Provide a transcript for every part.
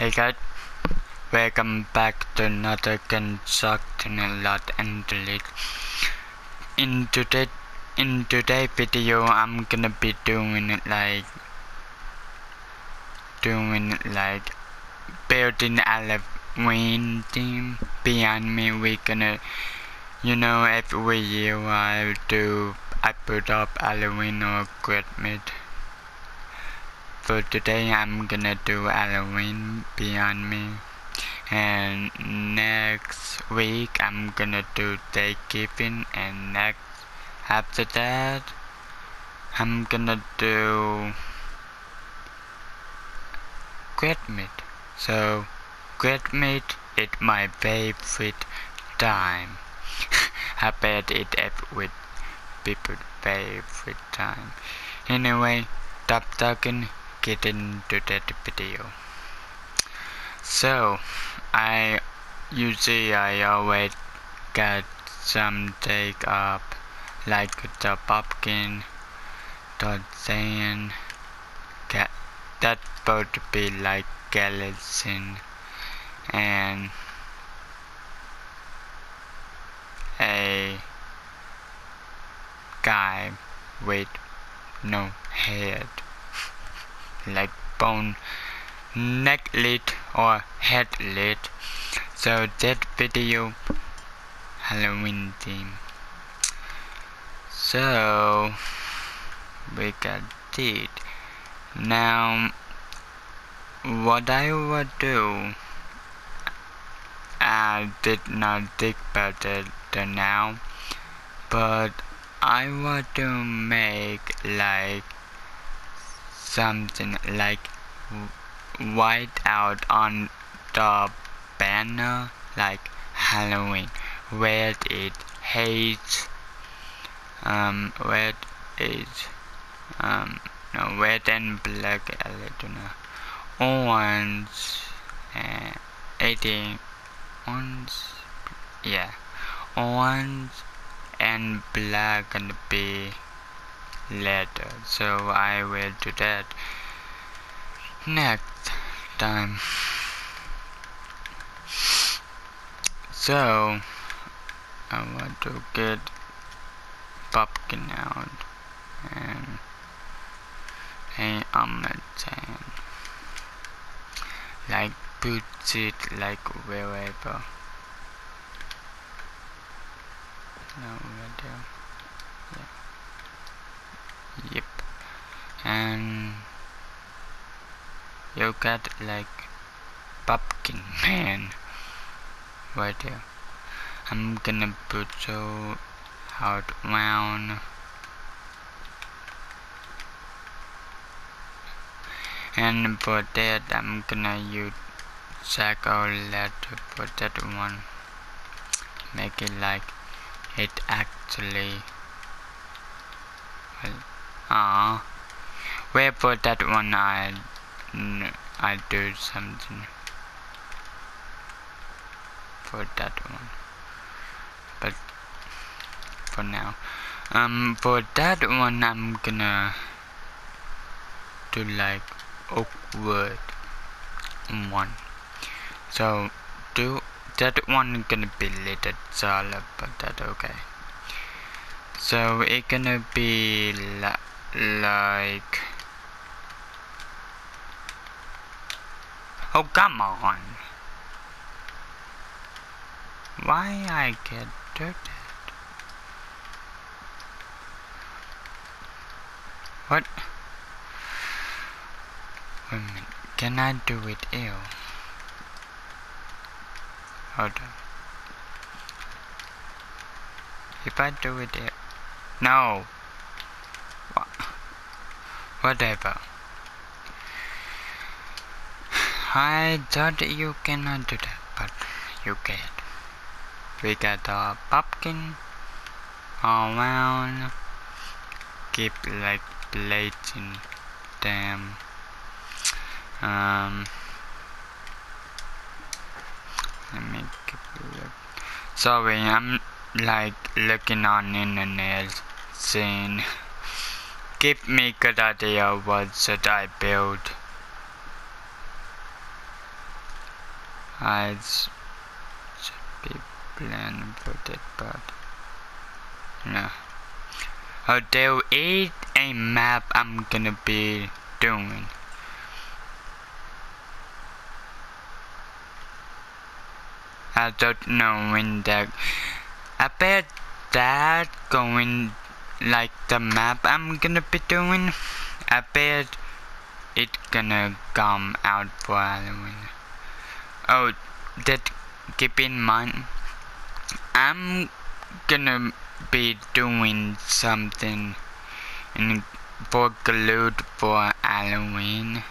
Hey guys, welcome back to another construction lot and delete. In today in today video I'm gonna be doing it like doing it like building a Halloween theme behind me we gonna you know every year I do I put up Halloween or Christmas for today I'm gonna do Halloween beyond me. And next week I'm gonna do Thanksgiving. And next after that I'm gonna do Christmas so Christmas is my favorite time. I bet it every people's favorite time. Anyway stop talking get into that video. So, I usually I always get some take up like the pumpkin, the sand, get that would be like skeleton and a guy with no head like bone necklet or headlet so that video Halloween theme. So we got it. Now what I would do I did not think about it now but I want to make like something like white out on the banner like Halloween. Where it hates um red is um no red and black know. Orange and 18 orange yeah. Orange and black gonna be later. So I will do that next time. So I want to get pumpkin out and a omelet and like put it like wherever. No there yep. And you got like pumpkin man right there. I'm gonna put so out round and for that I'm gonna use circle letter for that one. Make it like it actually well, Ah, where for that one I I do something for that one, but for now, um, for that one I'm gonna do like awkward one. So do that one gonna be little solid, but that okay. So it gonna be like like oh come on. Why I get dirted what? Wait can I do it ill? Hold on. If I do it ill no Whatever. I thought you cannot do that, but you can. We got a pumpkin around. Keep like plating them. Um, let me keep look. Sorry, I'm like looking on internet, seeing. Give me good idea what should I build. I should be planned for that but no. Oh, there is a map I'm gonna be doing. I don't know when that. I bet that going like the map I'm gonna be doing. I bet it gonna come out for Halloween. Oh, that keep in mind. I'm gonna be doing something in for glued for Halloween.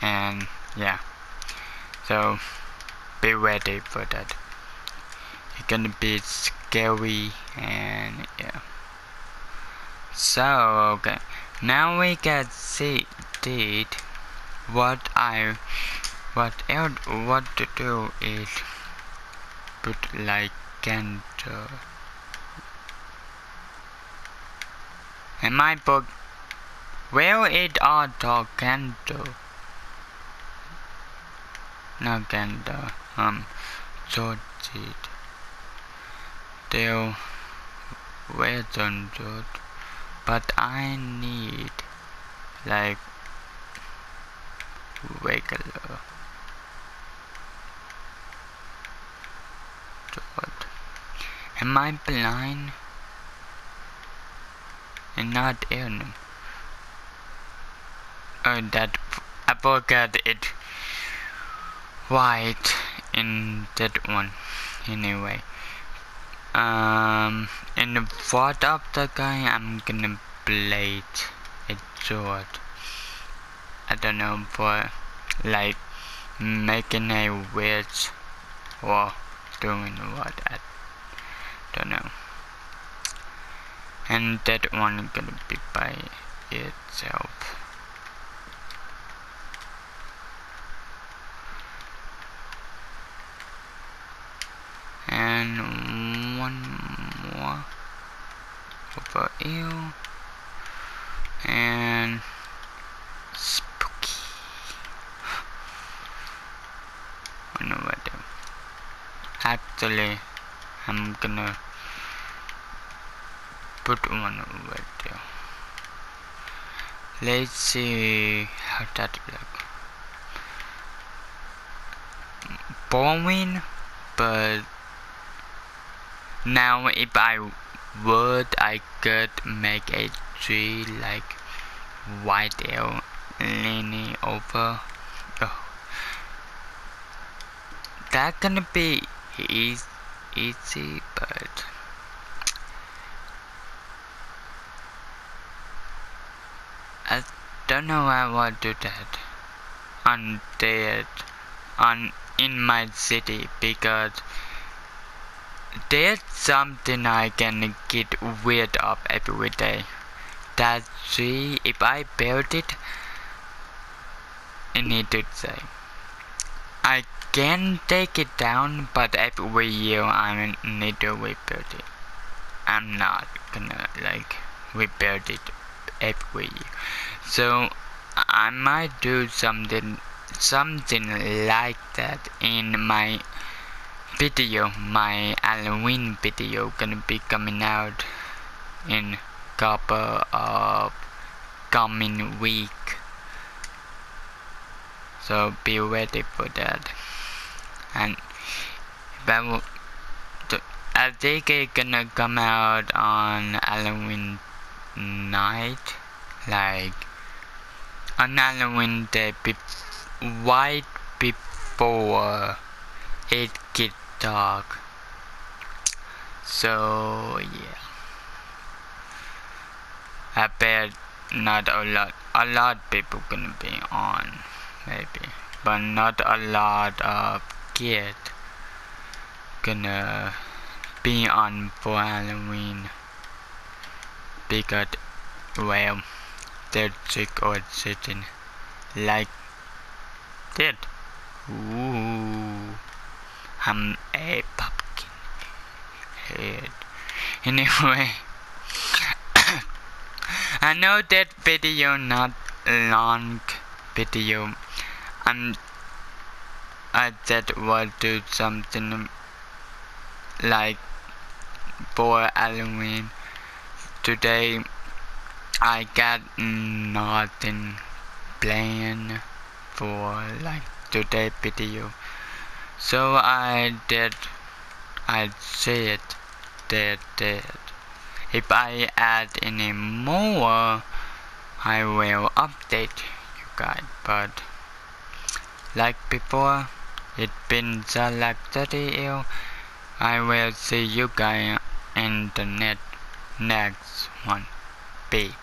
And yeah. So be ready for that. It's gonna be scary and yeah. So okay. Now we can see did what I what else what to do is put like candle in my book where it are the candle no candle um sorted where done but I need like regular dot. Am I blind? And not in. Oh, that I forgot it white in that one. Anyway. Um, in the front of the guy, I'm gonna blade a sword. I don't know for like making a witch or doing what I don't know. And that one gonna be by itself. and one more here and spooky. I know what to actually I'm gonna put one over there. Let's see how that look. Boring but now if I would I could make a tree like white L leaning over oh. that gonna be easy, easy but I don't know I want to do that that on in my city because there's something I can get rid of every day. That tree, if I build it, I need to say. I can take it down, but every year I need to rebuild it. I'm not gonna like rebuild it every year. So I might do something something like that in my video, my Halloween video gonna be coming out in couple of coming week. So be ready for that. And that will, I think it's gonna come out on Halloween night, like on Halloween day, be right before it gets dog. So yeah. I bet not a lot a lot people gonna be on maybe. But not a lot of kids gonna be on for Halloween because well they're trick or treating like that. Ooh. I'm a pumpkin head. Anyway, I know that video not long video. I'm I said will do something like for Halloween. Today I got nothing planned for like today video. So I did I said that did. if I add any more I will update you guys but like before it's been like 30 years I will see you guys in the next next one. Peace.